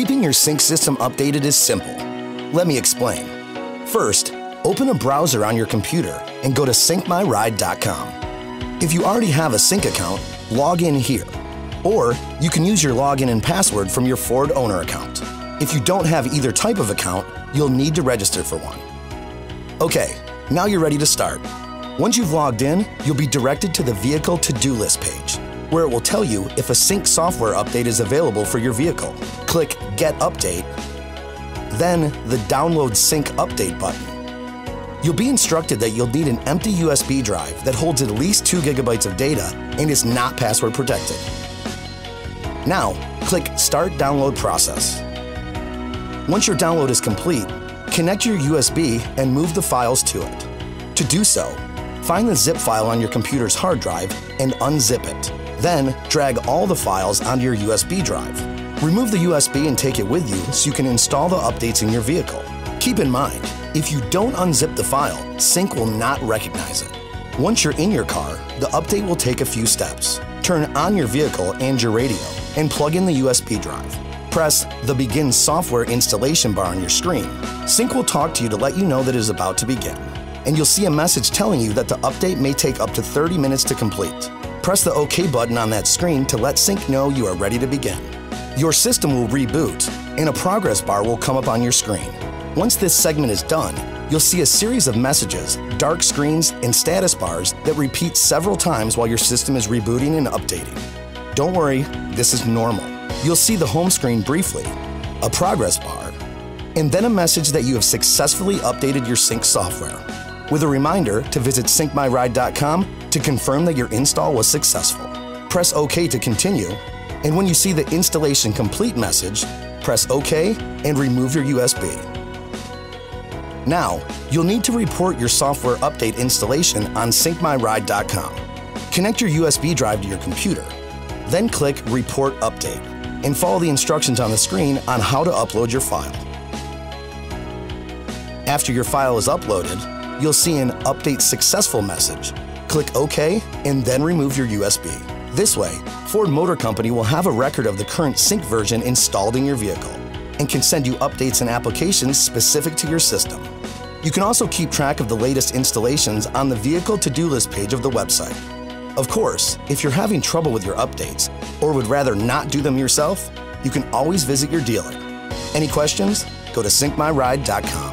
Keeping your sync system updated is simple. Let me explain. First, open a browser on your computer and go to syncmyride.com. If you already have a sync account, log in here. Or you can use your login and password from your Ford owner account. If you don't have either type of account, you'll need to register for one. Okay, now you're ready to start. Once you've logged in, you'll be directed to the Vehicle To-Do List page, where it will tell you if a sync software update is available for your vehicle. Click Get Update, then the Download Sync Update button. You'll be instructed that you'll need an empty USB drive that holds at least 2 gigabytes of data and is not password protected. Now, click Start Download Process. Once your download is complete, connect your USB and move the files to it. To do so, find the zip file on your computer's hard drive and unzip it. Then, drag all the files onto your USB drive. Remove the USB and take it with you so you can install the updates in your vehicle. Keep in mind, if you don't unzip the file, Sync will not recognize it. Once you're in your car, the update will take a few steps. Turn on your vehicle and your radio and plug in the USB drive. Press the Begin Software Installation bar on your screen. Sync will talk to you to let you know that it is about to begin. And you'll see a message telling you that the update may take up to 30 minutes to complete. Press the OK button on that screen to let Sync know you are ready to begin. Your system will reboot, and a progress bar will come up on your screen. Once this segment is done, you'll see a series of messages, dark screens, and status bars that repeat several times while your system is rebooting and updating. Don't worry, this is normal. You'll see the home screen briefly, a progress bar, and then a message that you have successfully updated your sync software, with a reminder to visit syncmyride.com to confirm that your install was successful. Press OK to continue, and when you see the installation complete message, press OK and remove your USB. Now, you'll need to report your software update installation on syncmyride.com. Connect your USB drive to your computer, then click Report Update and follow the instructions on the screen on how to upload your file. After your file is uploaded, you'll see an Update Successful message. Click OK and then remove your USB. This way, Ford Motor Company will have a record of the current sync version installed in your vehicle and can send you updates and applications specific to your system. You can also keep track of the latest installations on the Vehicle To-Do List page of the website. Of course, if you're having trouble with your updates or would rather not do them yourself, you can always visit your dealer. Any questions? Go to syncmyride.com.